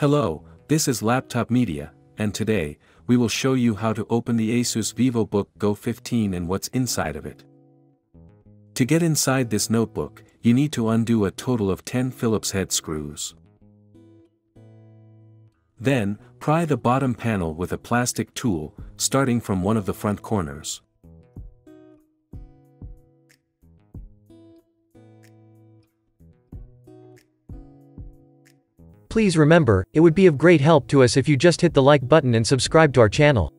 Hello, this is Laptop Media, and today, we will show you how to open the Asus VivoBook Go 15 and what's inside of it. To get inside this notebook, you need to undo a total of 10 Phillips head screws. Then, pry the bottom panel with a plastic tool, starting from one of the front corners. Please remember, it would be of great help to us if you just hit the like button and subscribe to our channel.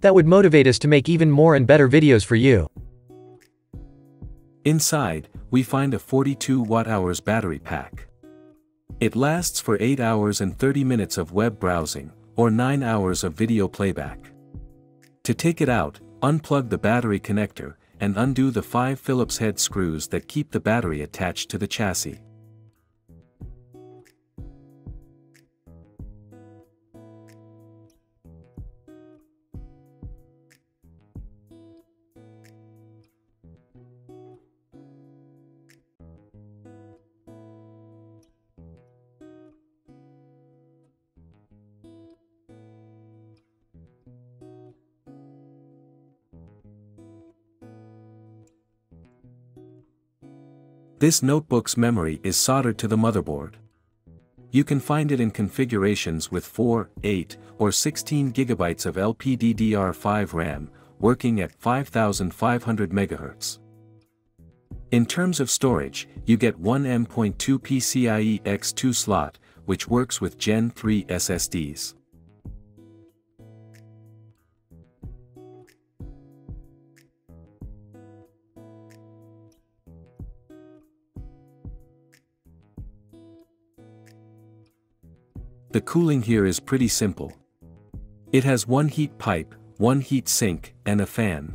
That would motivate us to make even more and better videos for you. Inside, we find a 42 watt-hours battery pack. It lasts for 8 hours and 30 minutes of web browsing, or 9 hours of video playback. To take it out, unplug the battery connector, and undo the 5 Phillips head screws that keep the battery attached to the chassis. This notebook's memory is soldered to the motherboard. You can find it in configurations with 4, 8, or 16 GB of LPDDR5 RAM, working at 5500 MHz. In terms of storage, you get one M.2 PCIe X2 slot, which works with Gen 3 SSDs. The cooling here is pretty simple. It has one heat pipe, one heat sink, and a fan.